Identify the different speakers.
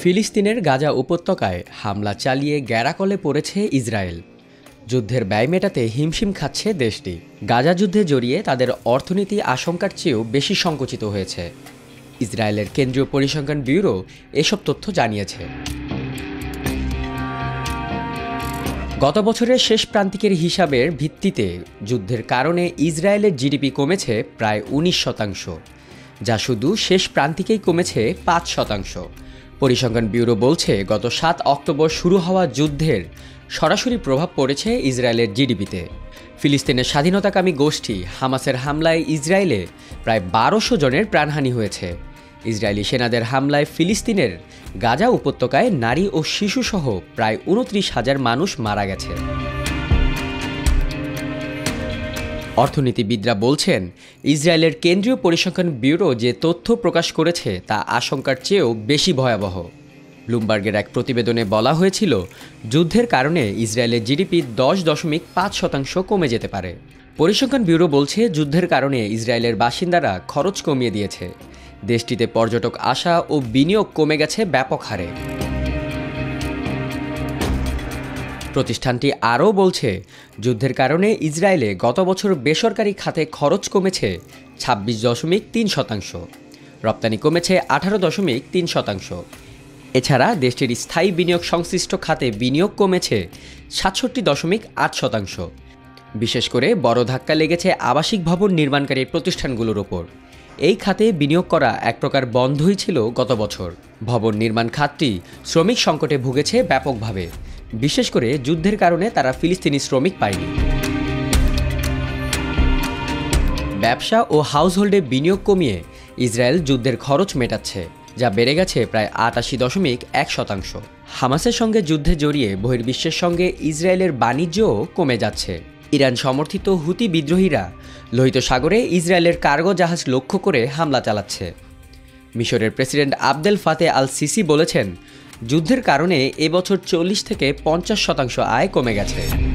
Speaker 1: ফিলিস্তিনের গাজা উপত্যকায় হামলা চালিয়ে গ্যারাকলে পড়েছে ইসরায়েল। যুদ্ধের ব্যয় মেটাতে হিমশিম খাচ্ছে দেশটি। গাজা যুদ্ধে জড়িয়ে তাদের অর্থনীতি আশঙ্কার চেয়েও বেশি সংকুচিত হয়েছে। ইসরায়েলের কেন্দ্রীয় পরিসংখ্যান ব্যুরো এসব তথ্য জানিয়েছে। গত বছরের শেষ প্রান্তিকের হিসাবের ভিত্তিতে যুদ্ধের কারণে ইসরায়েলের জিডিপি কমেছে প্রায় উনিশ শতাংশ, যা শুধু শেষ প্রান্তিকেই কমেছে পাঁচ শতাংশ। পরিসংখ্যান ব্যুরো বলছে, গত সাত অক্টোবর শুরু হওয়া যুদ্ধের সরাসরি প্রভাব পড়েছে ইসরায়েলের জিডিপিতে। ফিলিস্তিনের স্বাধীনতাকামী গোষ্ঠী হামাসের হামলায় ইসরায়েলে প্রায় বারোশো জনের প্রাণহানি হয়েছে। ইসরায়েলি সেনাদের হামলায় ফিলিস্তিনের গাজা উপত্যকায় নারী ও শিশুসহ প্রায় উনত্রিশ হাজার মানুষ মারা গেছে। অর্থনীতিবিদরা বলছেন, ইসরায়েলের কেন্দ্রীয় পরিসংখ্যান ব্যুরো যে তথ্য প্রকাশ করেছে তা আশঙ্কার চেয়েও বেশি ভয়াবহ। ব্লুমবার্গের এক প্রতিবেদনে বলা হয়েছিল, যুদ্ধের কারণে ইসরায়েলের জিডিপি দশ দশমিক পাঁচ শতাংশ কমে যেতে পারে। পরিসংখ্যান ব্যুরো বলছে, যুদ্ধের কারণে ইসরায়েলের বাসিন্দারা খরচ কমিয়ে দিয়েছে। দেশটিতে পর্যটক আসা ও বিনিয়োগ কমে গেছে ব্যাপক হারে। প্রতিষ্ঠানটি আরও বলছে, যুদ্ধের কারণে ইসরায়েলে গত বছর বেসরকারি খাতে খরচ কমেছে ছাব্বিশ দশমিক তিন শতাংশ, রপ্তানি কমেছে আঠারো দশমিক তিন শতাংশ। এছাড়া দেশটির স্থায়ী বিনিয়োগ সংশ্লিষ্ট খাতে বিনিয়োগ কমেছে সাতষট্টি দশমিক আট শতাংশ। বিশেষ করে বড় ধাক্কা লেগেছে আবাসিক ভবন নির্মাণকারী প্রতিষ্ঠানগুলোর ওপর। এই খাতে বিনিয়োগ করা এক প্রকার বন্ধই ছিল গত বছর। ভবন নির্মাণ খাতটি শ্রমিক সংকটে ভুগেছে ব্যাপকভাবে। বিশেষ করে যুদ্ধের কারণে তারা ফিলিস্তিনি শ্রমিক পায়নি। ব্যবসা ও হাউসহোল্ডে বিনিয়োগ কমিয়ে ইসরায়েল যুদ্ধের খরচ মেটাচ্ছে, যা বেড়ে গেছে প্রায় আটাশি দশমিক এক শতাংশ। হামাসের সঙ্গে যুদ্ধে জড়িয়ে বহির্বিশ্বের সঙ্গে ইসরায়েলের বাণিজ্যও কমে যাচ্ছে। ইরান সমর্থিত হুতি বিদ্রোহীরা লোহিত সাগরে ইসরায়েলের কার্গো জাহাজ লক্ষ্য করে হামলা চালাচ্ছে। মিশরের president Abdel Fattah al Sisi বলেছেন যুদ্ধের কারণে এবছর চল্লিশ থেকে পঞ্চাশ শতাংশ আয় কমে গেছে।